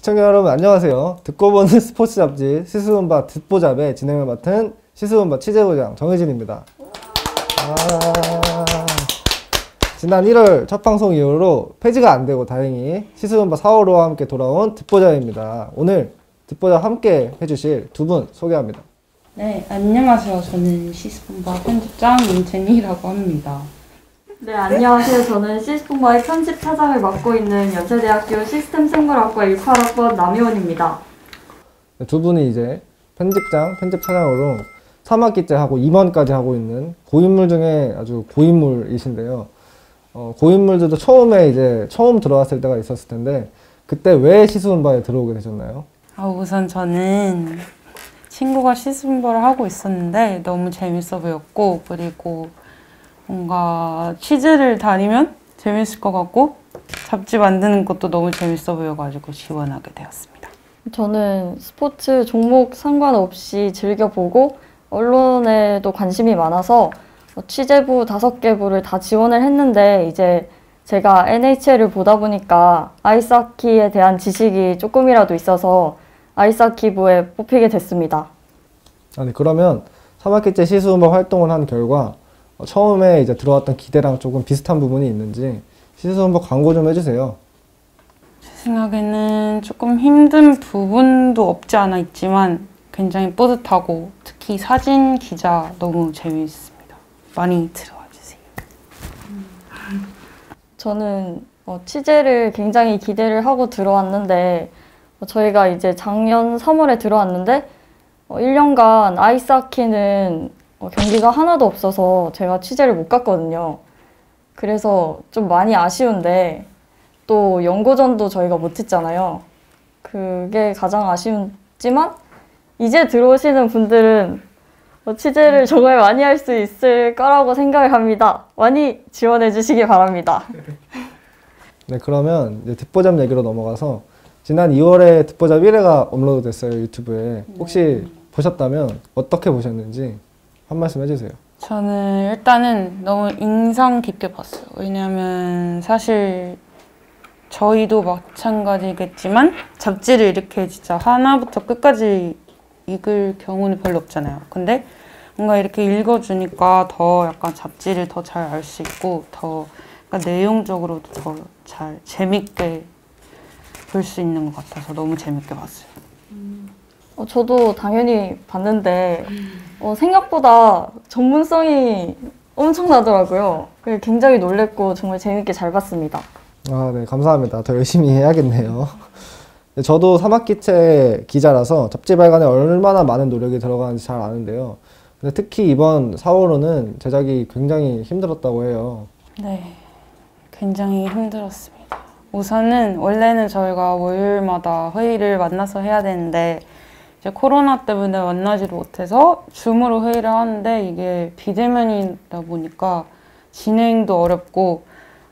시청자 여러분 안녕하세요. 듣고 보는 스포츠 잡지 시스본바 듣보잡의 진행을 맡은 시스본바 취재부장 정혜진입니다. 아, 지난 1월 첫 방송 이후로 폐지가 안 되고 다행히 시스본바 4호로와 함께 돌아온 듣보잡입니다. 오늘 듣보잡 함께 해주실 두 분 소개합니다. 네, 안녕하세요. 저는 시스본바 편집장 민채니라고 합니다. 네, 안녕하세요. 저는 시스템과의 편집 차장을 맡고 있는 연세대학교 시스템 생물학과 18학번 남효원입니다. 두 분이 이제 편집장, 편집 차장으로 3학기째 하고 임원까지 하고 있는 고인물 중에 아주 고인물이신데요. 어, 고인물들도 처음에 이제 처음 들어왔을 때가 있었을 텐데 그때 왜 시수문바에 들어오게 되셨나요? 아, 우선 저는 친구가 시스본바를 하고 있었는데 너무 재밌어 보였고 그리고 뭔가 취재를 다니면 재밌을 것 같고 잡지 만드는 것도 너무 재밌어 보여가지고 지원하게 되었습니다. 저는 스포츠 종목 상관없이 즐겨보고 언론에도 관심이 많아서 취재부 다섯 개 부를 다 지원을 했는데 이제 제가 NHL을 보다 보니까 아이스하키에 대한 지식이 조금이라도 있어서 아이스하키부에 뽑히게 됐습니다. 아니 그러면 3학기째 시수문바 활동을 한 결과 어, 처음에 이제 들어왔던 기대랑 조금 비슷한 부분이 있는지 시수문바 광고 좀 해주세요. 제 생각에는 조금 힘든 부분도 없지 않아 있지만 굉장히 뿌듯하고 특히 사진 기자 너무 재미있습니다. 많이 들어와 주세요. 저는 어, 취재를 굉장히 기대를 하고 들어왔는데 어, 저희가 이제 작년 3월에 들어왔는데 어, 1년간 아이스하키는 어, 경기가 하나도 없어서 제가 취재를 못 갔거든요. 그래서 좀 많이 아쉬운데 또 연고전도 저희가 못 했잖아요. 그게 가장 아쉬웠지만 이제 들어오시는 분들은 어, 취재를 정말 많이 할 수 있을 거라고 생각을 합니다. 많이 지원해 주시기 바랍니다. 네 그러면 이제 듣보잡 얘기로 넘어가서 지난 2월에 듣보잡 1회가 업로드 됐어요 유튜브에 혹시 보셨다면 어떻게 보셨는지 한 말씀 해주세요. 저는 일단은 너무 인상 깊게 봤어요. 왜냐하면 사실 저희도 마찬가지겠지만 잡지를 이렇게 진짜 하나부터 끝까지 읽을 경우는 별로 없잖아요. 근데 뭔가 이렇게 읽어주니까 더 약간 잡지를 더 잘 알 수 있고 더 약간 내용적으로도 더 잘 재밌게 볼 수 있는 것 같아서 너무 재밌게 봤어요. 어, 저도 당연히 봤는데 어, 생각보다 전문성이 엄청나더라고요. 굉장히 놀랬고 정말 재밌게 잘 봤습니다. 아, 네, 감사합니다. 더 열심히 해야겠네요. 네, 저도 3학기째 기자라서 잡지 발간에 얼마나 많은 노력이 들어가는지 잘 아는데요. 근데 특히 이번 4월호는 제작이 굉장히 힘들었다고 해요. 네, 굉장히 힘들었습니다. 우선은 원래는 저희가 월요일마다 회의를 만나서 해야 되는데 이제 코로나 때문에 만나지를 못해서 줌으로 회의를 하는데 이게 비대면이다 보니까 진행도 어렵고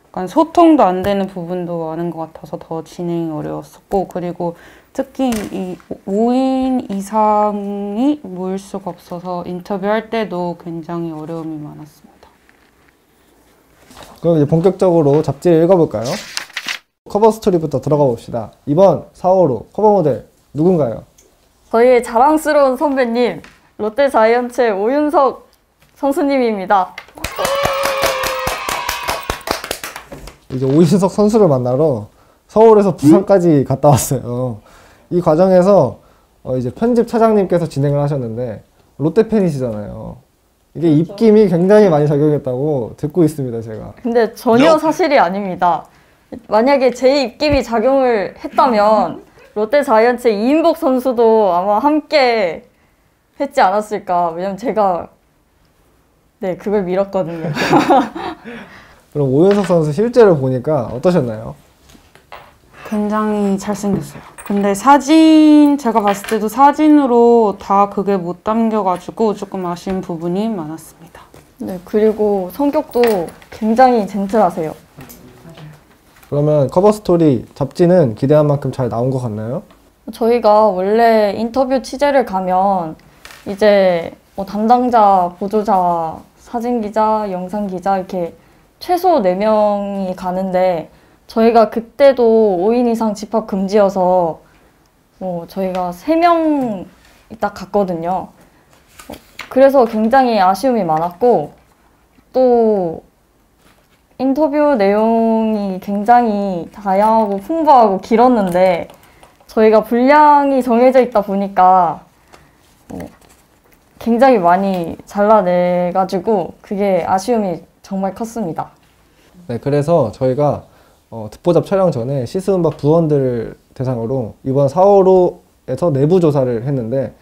약간 소통도 안 되는 부분도 많은 것 같아서 더 진행이 어려웠었고 그리고 특히 이 5인 이상이 모일 수가 없어서 인터뷰할 때도 굉장히 어려움이 많았습니다. 그럼 이제 본격적으로 잡지를 읽어볼까요? 커버 스토리부터 들어가 봅시다. 이번 4월호 커버 모델 누군가요? 저희의 자랑스러운 선배님 롯데 자이언츠의 오윤석 선수님입니다. 이제 오윤석 선수를 만나러 서울에서 부산까지 갔다 왔어요. 이 과정에서 어 이제 편집 차장님께서 진행을 하셨는데 롯데 팬이시잖아요. 이게 입김이 굉장히 많이 작용했다고 듣고 있습니다, 제가. 근데 전혀 사실이 아닙니다. 만약에 제 입김이 작용을 했다면 롯데 자이언츠 이인복 선수도 아마 함께 했지 않았을까. 왜냐면 제가 네 그걸 밀었거든요. 그럼 오윤석 선수 실제로 보니까 어떠셨나요? 굉장히 잘생겼어요. 근데 사진 제가 봤을 때도 사진으로 다 그게 못 담겨가지고 조금 아쉬운 부분이 많았습니다. 네 그리고 성격도 굉장히 젠틀하세요. 그러면 커버 스토리 잡지는 기대한 만큼 잘 나온 것 같나요? 저희가 원래 인터뷰 취재를 가면 이제 뭐 담당자, 보조자, 사진 기자, 영상 기자 이렇게 최소 4명이 가는데 저희가 그때도 5인 이상 집합 금지여서 뭐 저희가 세명딱 갔거든요. 어, 그래서 굉장히 아쉬움이 많았고 또 인터뷰 내용이 굉장히 다양하고 풍부하고 길었는데 저희가 분량이 정해져 있다 보니까 어, 굉장히 많이 잘라내가지고 그게 아쉬움이 정말 컸습니다. 네, 그래서 저희가 어, 듣보잡 촬영 전에 시스붐바 부원들 대상으로 이번 4월호에서 내부 조사를 했는데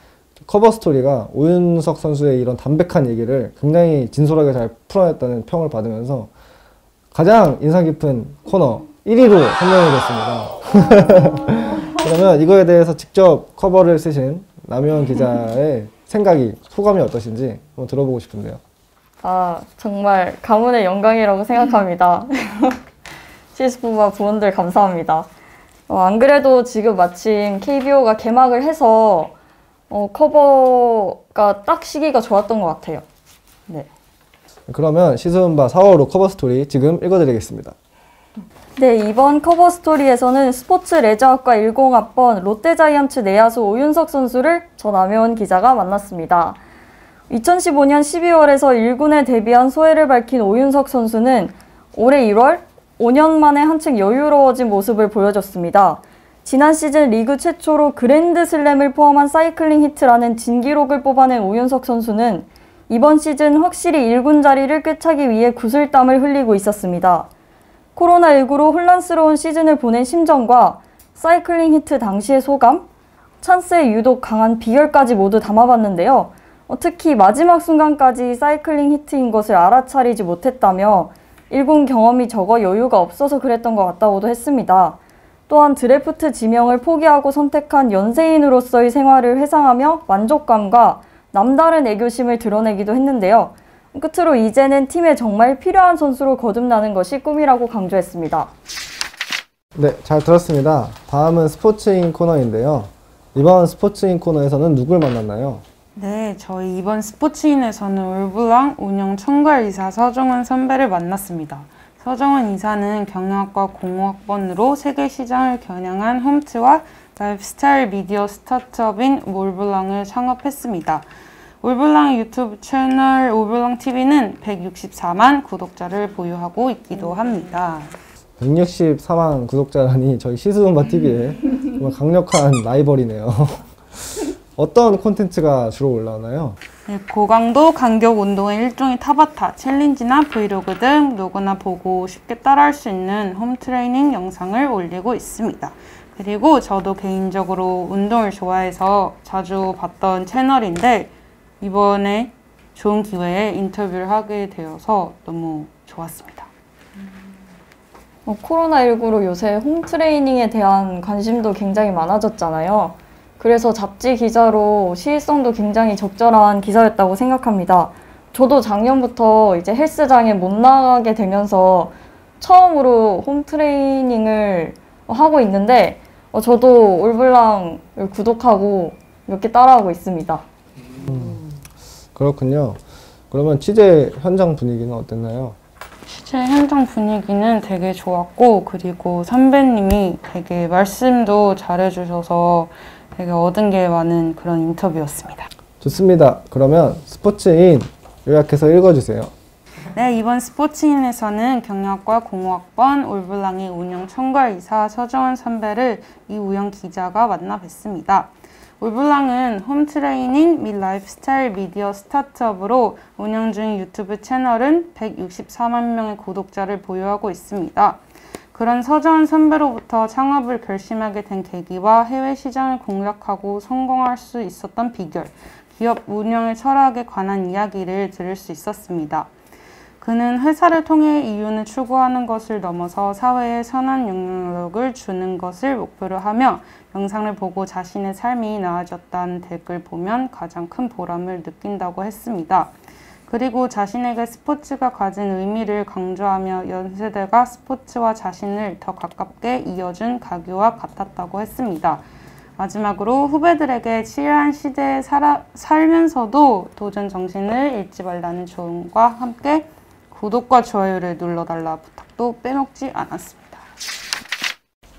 커버 스토리가 오윤석 선수의 이런 담백한 얘기를 굉장히 진솔하게 잘 풀어냈다는 평을 받으면서 가장 인상 깊은 코너 1위로 선정이 됐습니다. 그러면 이거에 대해서 직접 커버를 쓰신 남혜원 기자의 생각이 소감이 어떠신지 한번 들어보고 싶은데요. 아, 정말 가문의 영광이라고 생각합니다. 시스붐바 부원들 감사합니다. 어, 안 그래도 지금 마침 KBO가 개막을 해서 어, 커버가 딱 시기가 좋았던 것 같아요. 네. 그러면 시스붐바 4월호 커버 스토리 지금 읽어드리겠습니다. 네, 이번 커버 스토리에서는 스포츠 레저학과 10학번 롯데자이언츠 내야수 오윤석 선수를 저 남혜원 기자가 만났습니다. 2015년 12월에서 1군에 데뷔한 소회를 밝힌 오윤석 선수는 올해 1월 5년 만에 한층 여유로워진 모습을 보여줬습니다. 지난 시즌 리그 최초로 그랜드 슬램을 포함한 사이클링 히트라는 진기록을 뽑아낸 오윤석 선수는 이번 시즌 확실히 1군 자리를 꿰차기 위해 구슬땀을 흘리고 있었습니다. 코로나19로 혼란스러운 시즌을 보낸 심정과 사이클링 히트 당시의 소감, 찬스의 유독 강한 비결까지 모두 담아봤는데요. 어, 특히 마지막 순간까지 사이클링 히트인 것을 알아차리지 못했다며 1군 경험이 적어 여유가 없어서 그랬던 것 같다고도 했습니다. 또한 드래프트 지명을 포기하고 선택한 연세인으로서의 생활을 회상하며 만족감과 남다른 애교심을 드러내기도 했는데요. 끝으로 이제는 팀에 정말 필요한 선수로 거듭나는 것이 꿈이라고 강조했습니다. 네, 잘 들었습니다. 다음은 스포츠인 코너인데요. 이번 스포츠인 코너에서는 누굴 만났나요? 네, 저희 이번 스포츠인에서는 올블랑 운영 총괄 이사 서정은 선배를 만났습니다. 서정은 이사는 경영학과 공학번으로 세계 시장을 겨냥한 홈트와 라이프스타일 미디어 스타트업인 올블랑을 창업했습니다. 올블랑 유튜브 채널 올블랑 TV는 164만 구독자를 보유하고 있기도 합니다. 164만 구독자라니 저희 시스붐바 TV의 정말 강력한 라이벌이네요. 어떤 콘텐츠가 주로 올라오나요? 네, 고강도 간격 운동의 일종의 타바타, 챌린지나 브이로그 등 누구나 보고 쉽게 따라할 수 있는 홈 트레이닝 영상을 올리고 있습니다. 그리고 저도 개인적으로 운동을 좋아해서 자주 봤던 채널인데 이번에 좋은 기회에 인터뷰를 하게 되어서 너무 좋았습니다. 어, 코로나19로 요새 홈트레이닝에 대한 관심도 굉장히 많아졌잖아요. 그래서 잡지 기자로 시의성도 굉장히 적절한 기사였다고 생각합니다. 저도 작년부터 이제 헬스장에 못 나가게 되면서 처음으로 홈트레이닝을 하고 있는데 어, 저도 올블랑을 구독하고 몇 개 따라하고 있습니다. 그렇군요. 그러면 취재 현장 분위기는 어땠나요? 취재 현장 분위기는 되게 좋았고 그리고 선배님이 되게 말씀도 잘해주셔서 되게 얻은 게 많은 그런 인터뷰였습니다. 좋습니다. 그러면 스포츠인 요약해서 읽어주세요. 네, 이번 스포츠인에서는 경영학과 공학번 올블랑의 운영 총괄이사 서정원 선배를 이우영 기자가 만나 뵀습니다. 올블랑은 홈트레이닝 및 라이프스타일 미디어 스타트업으로 운영 중인 유튜브 채널은 164만 명의 구독자를 보유하고 있습니다. 그런 서정원 선배로부터 창업을 결심하게 된 계기와 해외 시장을 공략하고 성공할 수 있었던 비결, 기업 운영의 철학에 관한 이야기를 들을 수 있었습니다. 그는 회사를 통해 이윤을 추구하는 것을 넘어서 사회에 선한 영향력을 주는 것을 목표로 하며 영상을 보고 자신의 삶이 나아졌다는 댓글 보면 가장 큰 보람을 느낀다고 했습니다. 그리고 자신에게 스포츠가 가진 의미를 강조하며 연세대가 스포츠와 자신을 더 가깝게 이어준 가교와 같았다고 했습니다. 마지막으로 후배들에게 치열한 시대에 살아, 살면서도 도전 정신을 잃지 말라는 조언과 함께 구독과 좋아요를 눌러달라 부탁도 빼먹지 않았습니다.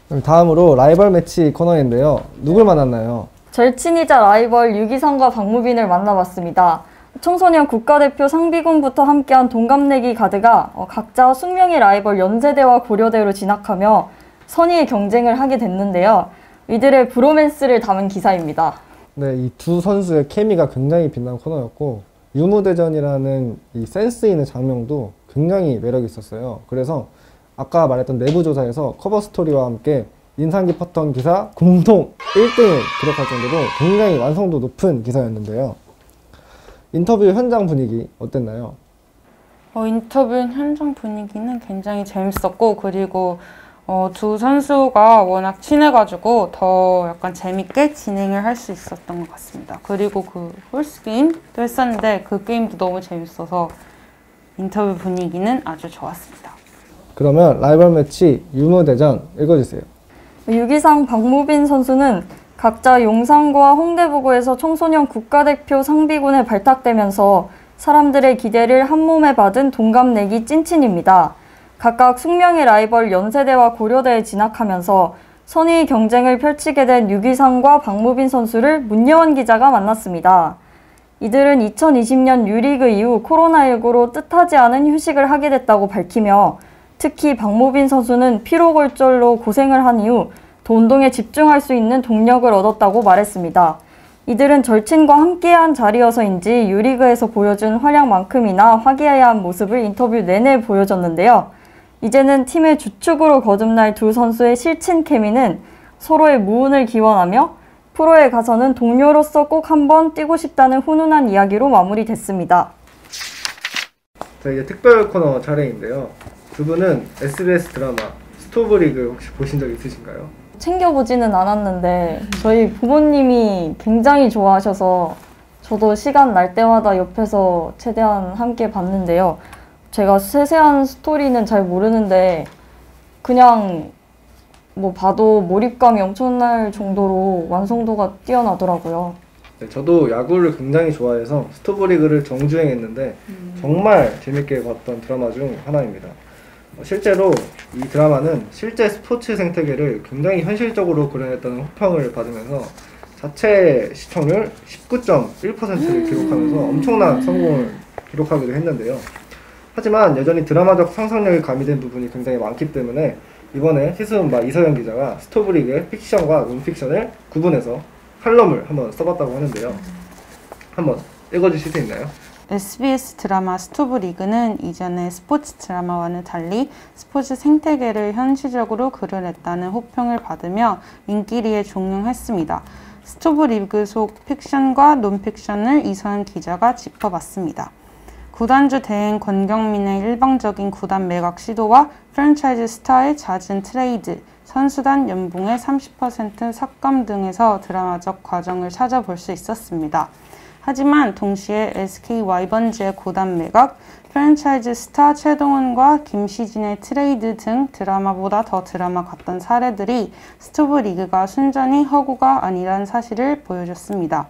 그럼 다음으로 라이벌 매치 코너인데요. 누굴 만났나요? 절친이자 라이벌 유기상과 박무빈을 만나봤습니다. 청소년 국가대표 상비군부터 함께한 동갑내기 가드가 어, 각자 숙명의 라이벌 연세대와 고려대로 진학하며 선의의 경쟁을 하게 됐는데요. 이들의 브로맨스를 담은 기사입니다. 네, 이 두 선수의 케미가 굉장히 빛난 코너였고 유무대전이라는 이 센스 있는 장면도 굉장히 매력 있었어요. 그래서 아까 말했던 내부 조사에서 커버 스토리와 함께 인상 깊었던 기사 공통 1등을 기록할 정도로 굉장히 완성도 높은 기사였는데요. 인터뷰 현장 분위기 어땠나요? 어, 인터뷰 현장 분위기는 굉장히 재밌었고 그리고 어, 두 선수가 워낙 친해가지고 더 약간 재밌게 진행을 할 수 있었던 것 같습니다. 그리고 그 horse 게임도 했었는데 그 게임도 너무 재밌어서 인터뷰 분위기는 아주 좋았습니다. 그러면 라이벌 매치 유무대전 읽어주세요. 유기상 박무빈 선수는 각자 용산과 홍대부고에서 청소년 국가대표 상비군에 발탁되면서 사람들의 기대를 한 몸에 받은 동갑내기 찐친입니다. 각각 숙명의 라이벌 연세대와 고려대에 진학하면서 선의 경쟁을 펼치게 된 유기상과 박무빈 선수를 문예원 기자가 만났습니다. 이들은 2020년 유리그 이후 코로나19로 뜻하지 않은 휴식을 하게 됐다고 밝히며 특히 박무빈 선수는 피로골절로 고생을 한 이후 더 운동에 집중할 수 있는 동력을 얻었다고 말했습니다. 이들은 절친과 함께한 자리여서인지 유리그에서 보여준 활약만큼이나 화기애애한 모습을 인터뷰 내내 보여줬는데요. 이제는 팀의 주축으로 거듭날 두 선수의 실친 케미는 서로의 무운을 기원하며 프로에 가서는 동료로서 꼭 한번 뛰고 싶다는 훈훈한 이야기로 마무리됐습니다. 자 이제 특별 코너 차례인데요. 두 분은 SBS 드라마 스토브리그 혹시 보신 적 있으신가요? 챙겨보지는 않았는데 저희 부모님이 굉장히 좋아하셔서 저도 시간 날 때마다 옆에서 최대한 함께 봤는데요. 제가 세세한 스토리는 잘 모르는데 그냥 뭐 봐도 몰입감이 엄청날 정도로 완성도가 뛰어나더라고요. 네, 저도 야구를 굉장히 좋아해서 스토브리그를 정주행했는데 정말 재밌게 봤던 드라마 중 하나입니다. 어, 실제로 이 드라마는 실제 스포츠 생태계를 굉장히 현실적으로 그려냈다는 호평을 받으면서 자체 시청률 19.1%를 기록하면서 엄청난 성공을 기록하기도 했는데요. 하지만 여전히 드라마적 상상력이 가미된 부분이 굉장히 많기 때문에 이번에 시스붐바 이서영 기자가 스토브리그의 픽션과 논픽션을 구분해서 칼럼을 한번 써봤다고 하는데요. 한번 읽어주실 수 있나요? SBS 드라마 스토브 리그는 이전의 스포츠 드라마와는 달리 스포츠 생태계를 현실적으로 그려냈다는 호평을 받으며 인기리에 종영했습니다. 스토브 리그 속 픽션과 논픽션을 이서영 기자가 짚어봤습니다. 구단주 대행 권경민의 일방적인 구단 매각 시도와 프랜차이즈 스타의 잦은 트레이드, 선수단 연봉의 30% 삭감 등에서 드라마적 과장을 찾아볼 수 있었습니다. 하지만 동시에 SK 와이번즈의 구단 매각, 프랜차이즈 스타 최동원과 김시진의 트레이드 등 드라마보다 더 드라마 같던 사례들이 스토브 리그가 순전히 허구가 아니란 사실을 보여줬습니다.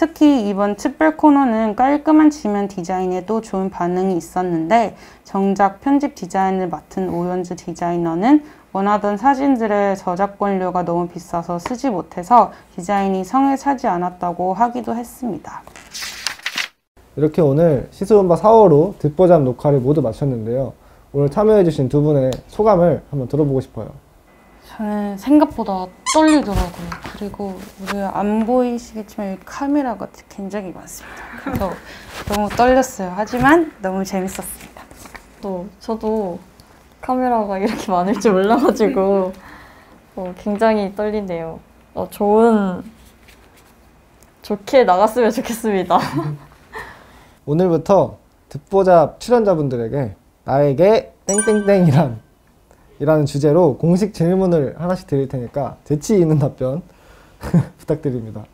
특히 이번 특별 코너는 깔끔한 지면 디자인에도 좋은 반응이 있었는데 정작 편집 디자인을 맡은 오연주 디자이너는 원하던 사진들의 저작권료가 너무 비싸서 쓰지 못해서 디자인이 성에 차지 않았다고 하기도 했습니다. 이렇게 오늘 시스본바 4호로 듣보잡 녹화를 모두 마쳤는데요. 오늘 참여해주신 두 분의 소감을 한번 들어보고 싶어요. 저는 생각보다 떨리더라고요. 그리고 우리 안 보이시겠지만 여기 카메라가 굉장히 많습니다. 그래서 너무 떨렸어요. 하지만 너무 재밌었습니다. 또 저도 카메라가 이렇게 많을 줄 몰라가지고 어, 굉장히 떨리네요. 어, 좋은 좋게 나갔으면 좋겠습니다. 오늘부터 듣보잡 출연자분들에게 나에게 땡땡땡이란 이라는 주제로 공식 질문을 하나씩 드릴 테니까 재치 있는 답변 부탁드립니다.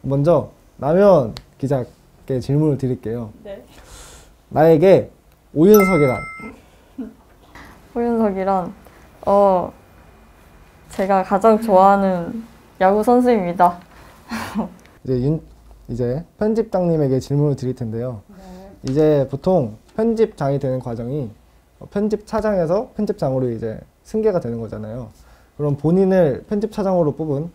먼저 남현 기자께 질문을 드릴게요. 네. 나에게 오윤석이란 호윤석이란 어 제가 가장 좋아하는 야구 선수입니다. 이제 윤 이제 편집장님에게 질문을 드릴 텐데요. 이제 보통 편집장이 되는 과정이 어, 편집 차장에서 편집장으로 이제 승계가 되는 거잖아요. 그럼 본인을 편집 차장으로 뽑은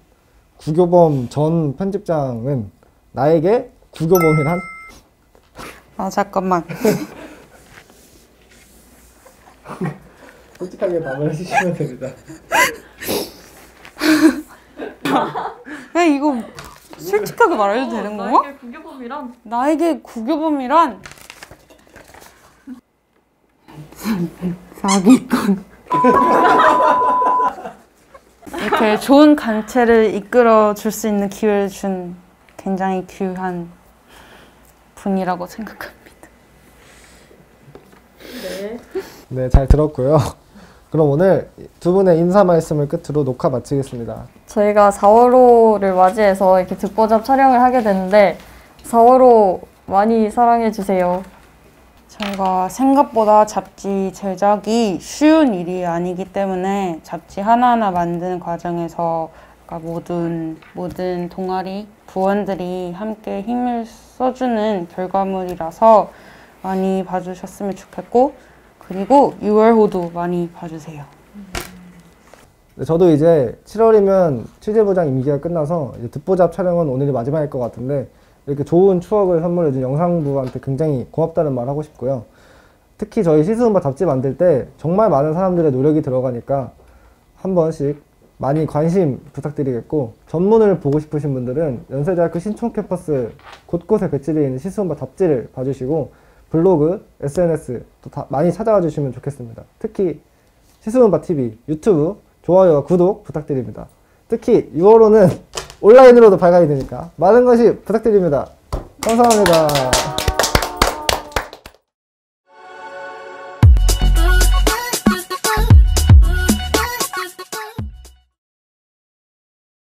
구교범 전 편집장은 나에게 구교범이란 아 잠깐만. 솔직하게 답을 해주시면 됩니다. 야 이거 솔직하게 말해도 되는 건가? 구교범이란 나에게 구교범이란 사기꾼. 이렇게 좋은 간체를 이끌어 줄 수 있는 기회를 준 굉장히 귀한 분이라고 생각합니다. 네, 잘 들었고요. 그럼 오늘 두 분의 인사 말씀을 끝으로 녹화 마치겠습니다. 저희가 4월호를 맞이해서 이렇게 듣보잡 촬영을 하게 됐는데 4월호 많이 사랑해 주세요. 저희가 생각보다 잡지 제작이 쉬운 일이 아니기 때문에 잡지 하나하나 만드는 과정에서 그러니까 모든 모든 동아리 부원들이 함께 힘을 써주는 결과물이라서 많이 봐주셨으면 좋겠고 그리고 6월호도 많이 봐주세요. 네, 저도 이제 7월이면 취재부장 임기가 끝나서 듣보잡 촬영은 오늘이 마지막일 것 같은데 이렇게 좋은 추억을 선물해준 영상부한테 굉장히 고맙다는 말 하고 싶고요. 특히 저희 시스음바 잡지 만들 때 정말 많은 사람들의 노력이 들어가니까 한 번씩 많이 관심 부탁드리겠고 전문을 보고 싶으신 분들은 연세대학교 신촌 캠퍼스 곳곳에 배치되어 있는 시스음바 잡지를 봐주시고 블로그, SNS 또 다 많이 찾아와 주시면 좋겠습니다. 특히 시스음바 TV 유튜브 좋아요와 구독 부탁드립니다. 특히 6월호는 온라인으로도 발간이 되니까 많은 것이 부탁드립니다. 감사합니다.